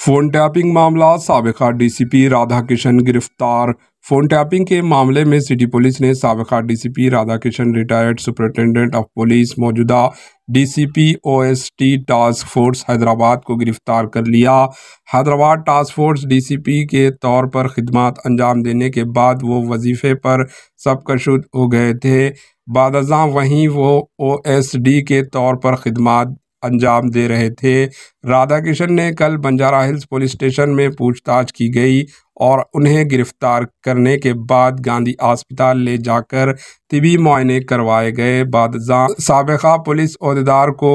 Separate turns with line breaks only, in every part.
Phone tapping मामला, सबका DCP Radha Kishan गिरफ़्तार। फ़ोन टैपिंग के मामले में सिटी पुलिस ने सबका DCP Radha Kishan retired superintendent of police मौजूदा DCP OST task force Hyderabad को गिरफ़्तार कर लिया। हैदराबाद टास्क फोर्स डीसीपी के तौर पर खिदमत अंजाम देने के बाद वो वजीफ़े पर सबकशुद हो गए थे। बाद वहीं वो ओएसडी के तौर पर खिदमत अंजाम दे रहे थे। राधा किशन ने कल बंजारा हिल्स पुलिस स्टेशन में पूछताछ की गई और उन्हें गिरफ़्तार करने के बाद गांधी अस्पताल ले जाकर तिबी मुआयने करवाए गए। बाद सबका पुलिस अहदेदार को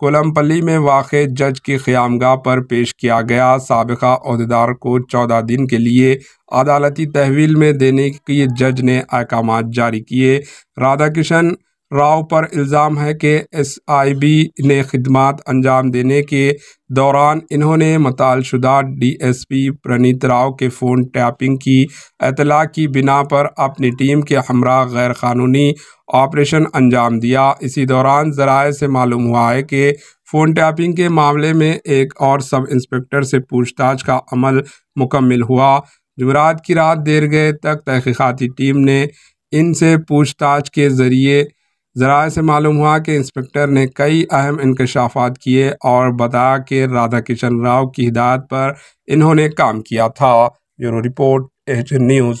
कोलमपल्ली में वाक़ जज की क़्यामगाह पर पेश किया गया। सबका अहदेदार को चौदह दिन के लिए अदालती तहवील में देने के जज ने अहकाम जारी किए। राधा किशन राव पर इल्ज़ाम है कि एसआईबी ने खिदमत अंजाम देने के दौरान इन्होंने मतालशुदा डीएसपी प्रणीत राव के फ़ोन टैपिंग की अतला की बिना पर अपनी टीम के हमरा गैर कानूनी ऑपरेशन अंजाम दिया। इसी दौरान ज़राए से मालूम हुआ है कि फ़ोन टैपिंग के मामले में एक और सब इंस्पेक्टर से पूछताछ का अमल मुकम्मल हुआ। जुमरात की रात देर गए तक तहकीक़ाती टीम ने इनसे पूछताछ के ज़रिए ज़रा से मालूम हुआ कि इंस्पेक्टर ने कई अहम इंकशाफात किए और बताया कि राधा किशन राव की हिदायत पर इन्होंने काम किया था। Bureau report, H news.